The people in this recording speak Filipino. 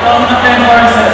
From the 10 verses.